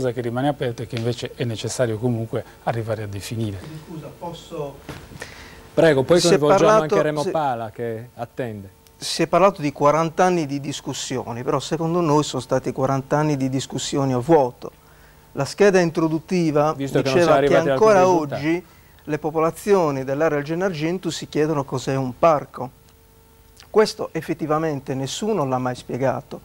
cosa che rimane aperta e che invece è necessario comunque arrivare a definire. Scusa, posso... Prego, poi Si coinvolgiamo parlato- anche Remo si- Pala che attende. Si è parlato di 40 anni di discussioni, però secondo noi sono stati 40 anni di discussioni a vuoto. La scheda introduttiva Visto che diceva che, ad ancora oggi le popolazioni dell'area del Gennargentu si chiedono cos'è un parco. Questo effettivamente nessuno l'ha mai spiegato.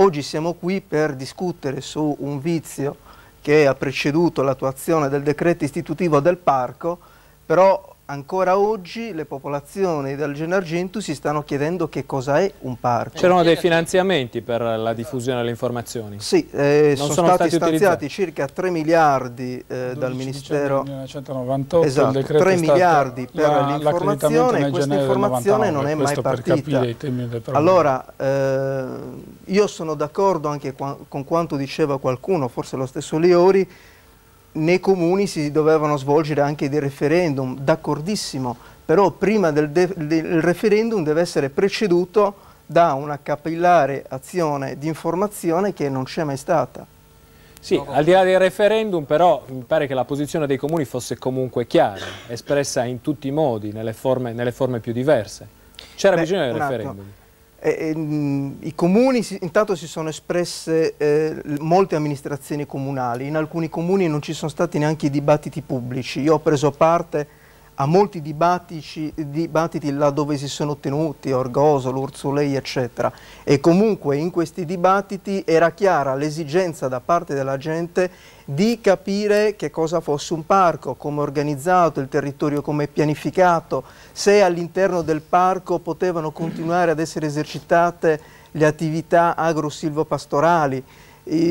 Oggi siamo qui per discutere su un vizio che ha preceduto l'attuazione del decreto istitutivo del parco, però ancora oggi le popolazioni del Gennargentu si stanno chiedendo che cosa è un parco. C'erano dei finanziamenti per la diffusione delle informazioni. Sì, eh, Non sono, sono stati, stati stanziati utilizzati. circa 3 miliardi eh, dal 12 Ministero dicembre 1998, Esatto, il decreto 3 è stato miliardi per l'informazione e questa informazione 99, non è mai partita. Allora, eh, io sono d'accordo anche qua- con quanto diceva qualcuno, forse lo stesso Liori, nei comuni si dovevano svolgere anche dei referendum, d'accordissimo, però prima del, de- del referendum deve essere preceduto da una capillare azione di informazione che non c'è mai stata. Sì, al di là del referendum però mi pare che la posizione dei comuni fosse comunque chiara, espressa in tutti i modi, nelle forme, nelle forme più diverse. C'era bisogno del un attimo. Eh, eh, I comuni, intanto si sono espresse eh, molte amministrazioni comunali, in alcuni comuni non ci sono stati neanche dibattiti pubblici, io ho preso parte a molti dibattiti, dibattiti là dove si sono tenuti, Orgoso, l'Urzulei eccetera, e comunque in questi dibattiti era chiara l'esigenza da parte della gente di capire che cosa fosse un parco, come organizzato, il territorio come pianificato, se all'interno del parco potevano continuare ad essere esercitate le attività agro-silvopastorali,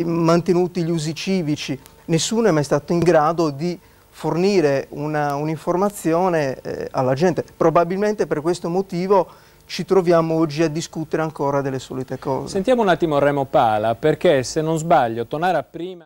mantenuti gli usi civici. Nessuno è mai stato in grado di fornire un'informazione eh, alla gente. Probabilmente per questo motivo ci troviamo oggi a discutere ancora delle solite cose. Sentiamo un attimo Remo Pala perché se non sbaglio Tonara prima...